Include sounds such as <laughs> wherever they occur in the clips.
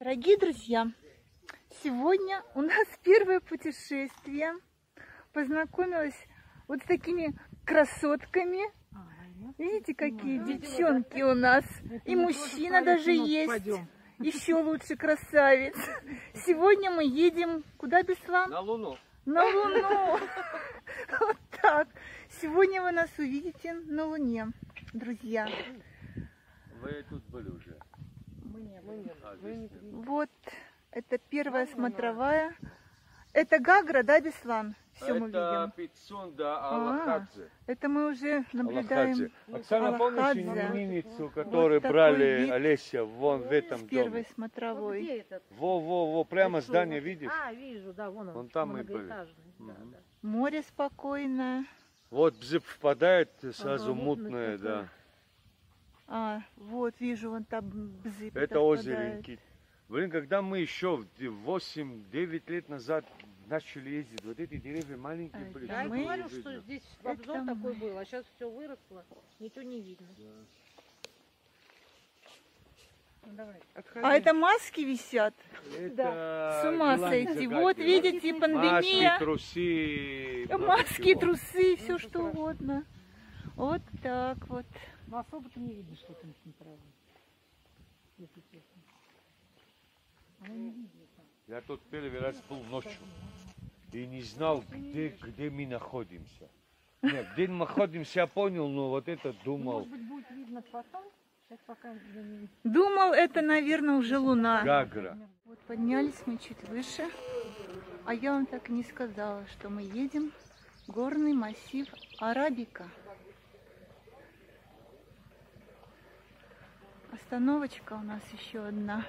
Дорогие друзья, сегодня у нас <laughs> первое путешествие. Познакомилась вот с такими красотками. Видите, какие девчонки у нас. И мужчина даже есть. <laughs> Еще лучше красавец. <laughs> Сегодня мы едем куда, Беслан? На Луну. На Луну. Вот так. Сегодня вы нас увидите на Луне, друзья. Вы тут были уже. Вот, это первая смотровая. Это Гагра, да, Беслан? Все мы Это видим. Пицунда А, Аллахадзе. Это мы уже наблюдаем Оксана, помнишь Аллахадзе. именинницу, которую такой брали вид. Олеся вон в этом доме? Вот смотровой. где этот? Во, во, во, прямо большой здание вот? видишь? А, вижу, да, вон он. Вон там мы были. да, да. Море спокойное. Вот бзып впадает, сразу Ага, мутное, мутное да. А, вот, вижу, вон там бзы Это озереньки. Блин, когда мы еще 8-9 лет назад начали ездить, вот эти деревья маленькие А, были. да, Я говорю, что здесь Это обзор такой мы. был, а сейчас все выросло, ничего не видно. Ну, давай. А это маски висят? Это С ума сойти. Вот, видите, Маски, пандемия. трусы. много Маски, трусы, все Ну, что страшно. угодно. Вот так вот. Но особо-то не видно, что там центровой. Если честно. Оно не видно там. Я тут первый раз был ночью и не знал, где, где мы находимся. Нет, где мы находимся, я понял, но вот это Ну, думал. может быть, будет видно потом. Сейчас пока не Думал, это, наверное, уже луна. Гагра. Вот поднялись мы чуть выше, а я вам так и не сказала, что мы едем в горный массив Арабика. Остановочка у нас еще одна.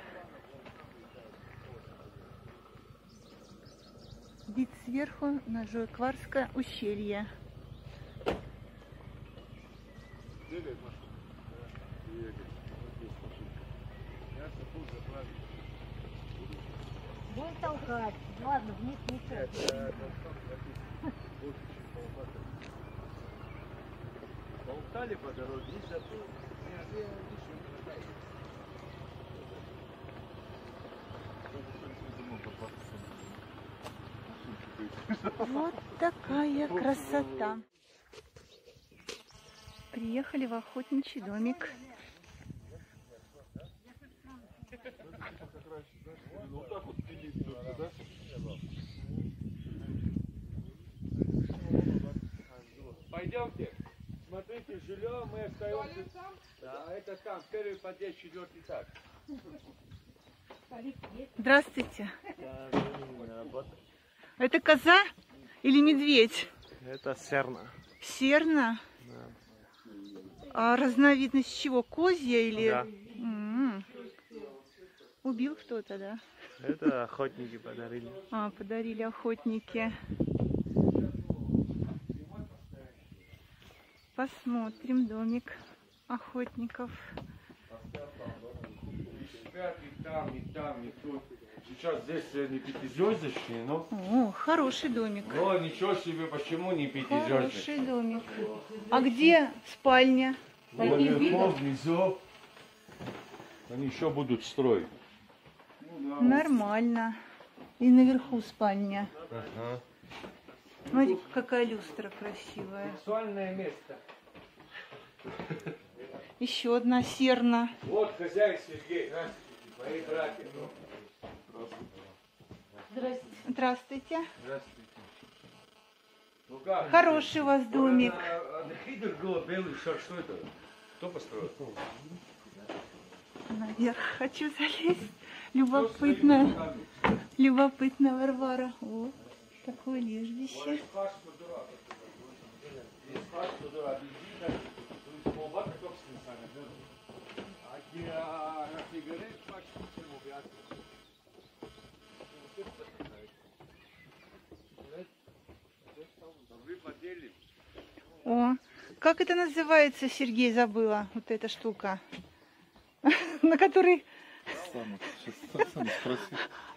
Вид сверху на Жуйкварское ущелье. Будем толкать. Ладно, вниз не толкать. Болтали по дороге и забыл. Вот такая красота. Приехали в охотничий домик. Пойдемте. Смотрите, жилье мы остаемся. Да, это там, первый подъезд, четвертый этаж. Здравствуйте. Это коза или медведь? Это серна. Серна? А разновидность чего? Козья или... Да. М. Убил кто-то, да? Это охотники подарили. А, подарили охотники. Посмотрим домик охотников. Спят и там, и там, и тут. Сейчас здесь э, не пятизвездочный, но... О, хороший домик. О, ничего себе, почему не пятизвездочный? Хороший домик. А где спальня? Вот Наверху, внизу. Они еще будут строить. Нормально. И наверху спальня. Ага. Смотри, какая люстра красивая. Сексуальное место. <laughs> Еще одна серна. Вот хозяин Сергей. Здравствуйте, мои братья. Здравствуйте. Здравствуйте. Ну как? Хороший у вас домик. Хидр был белый шар, что это? Кто построил? Наверх хочу залезть. Любопытно. Любопытно, Варвара. Вот такое лежбище. О, как это называется, Сергей забыла, вот эта штука, <laughs> на которой...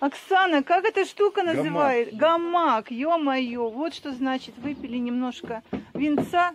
Оксана, как эта штука называется? Гамак, ё-моё, вот что значит, выпили немножко винца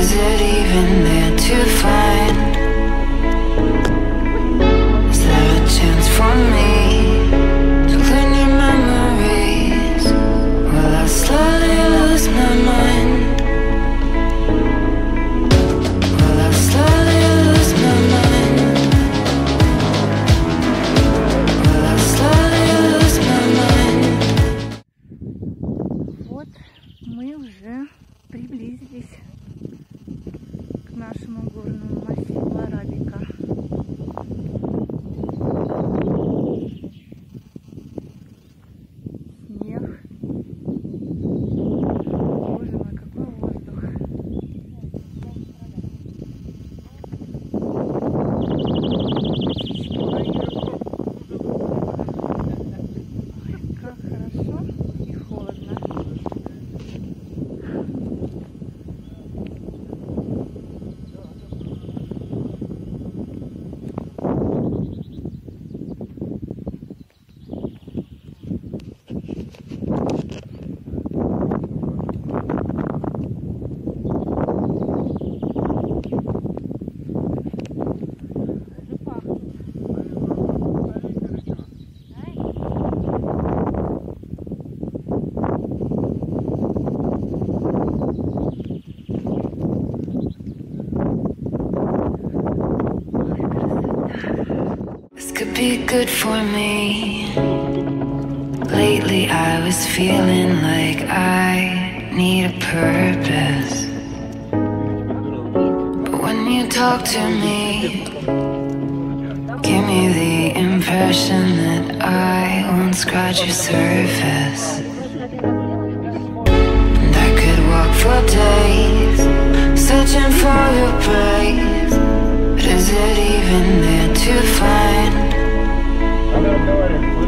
Is it even there to find? Is there a chance for me good for me. Lately, I was feeling like I need a purpose. But when you talk to me, give me the impression that I won't scratch your surface. And I could walk for days, searching for your praise. But is it even there to find? говорит.